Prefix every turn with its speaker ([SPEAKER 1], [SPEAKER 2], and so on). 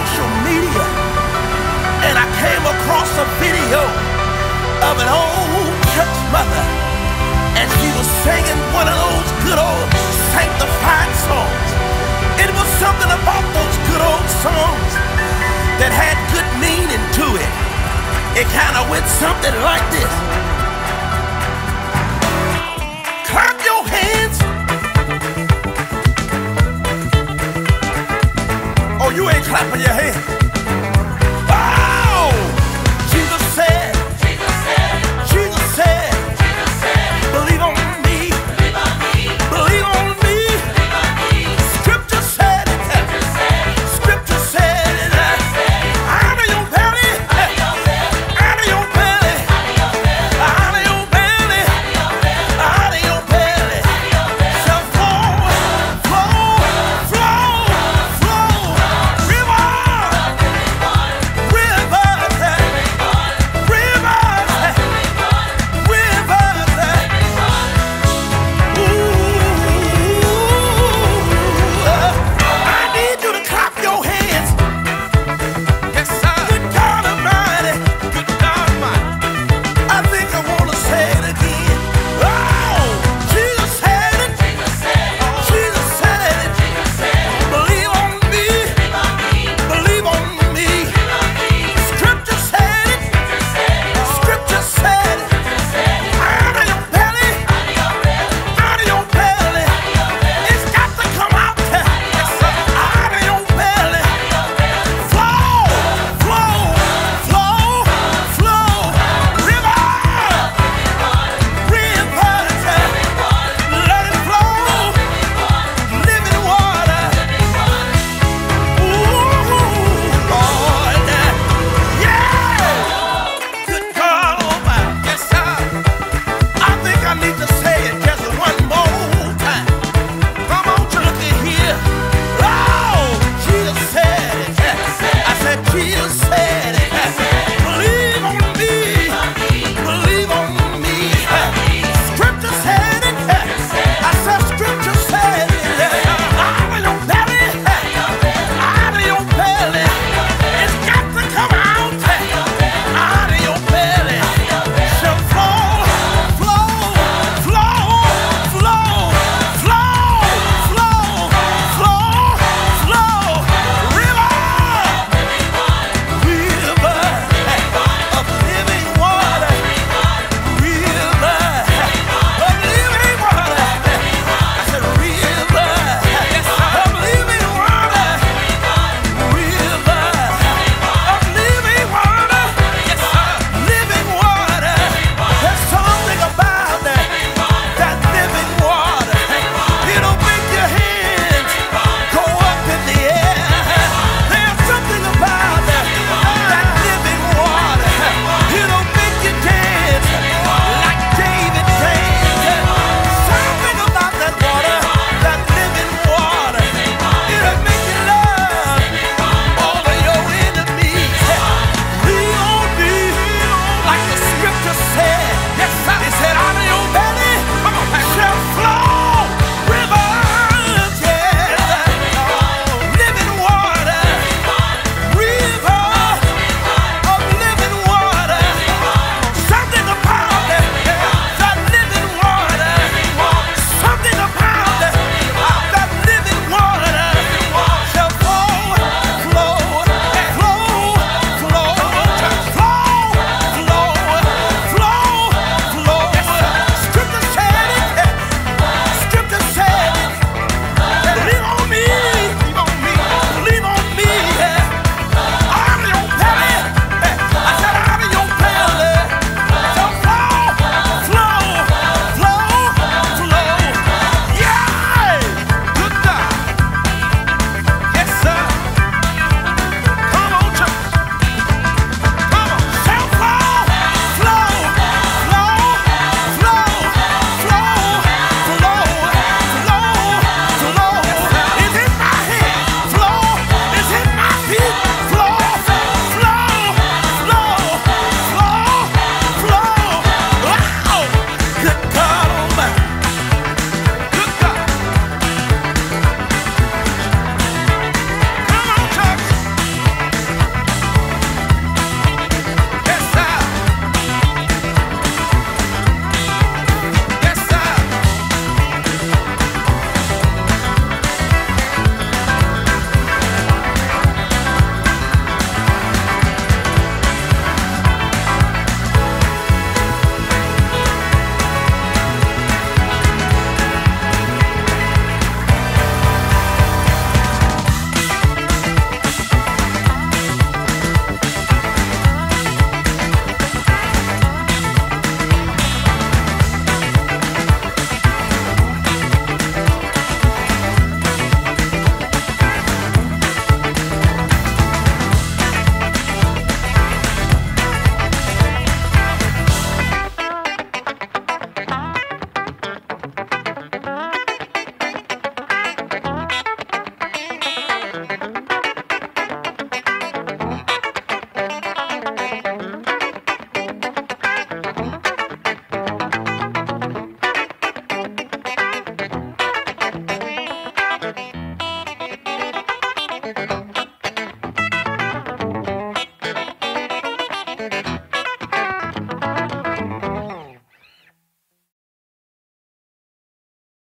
[SPEAKER 1] social media and I came across a video of an old church mother and she was singing one of those good old sanctified songs. It was something about those good old songs that had good meaning to it. It kind of went something like this. you ain't clapping your hands.